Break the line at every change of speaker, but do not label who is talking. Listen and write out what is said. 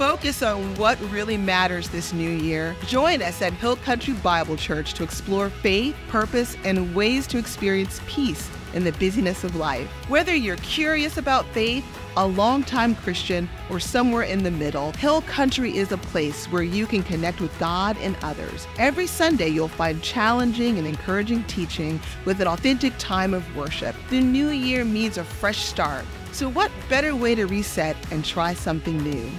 Focus on what really matters this new year. Join us at Hill Country Bible Church to explore faith, purpose, and ways to experience peace in the busyness of life. Whether you're curious about faith, a longtime Christian, or somewhere in the middle, Hill Country is a place where you can connect with God and others. Every Sunday, you'll find challenging and encouraging teaching with an authentic time of worship. The new year means a fresh start. So, what better way to reset and try something new?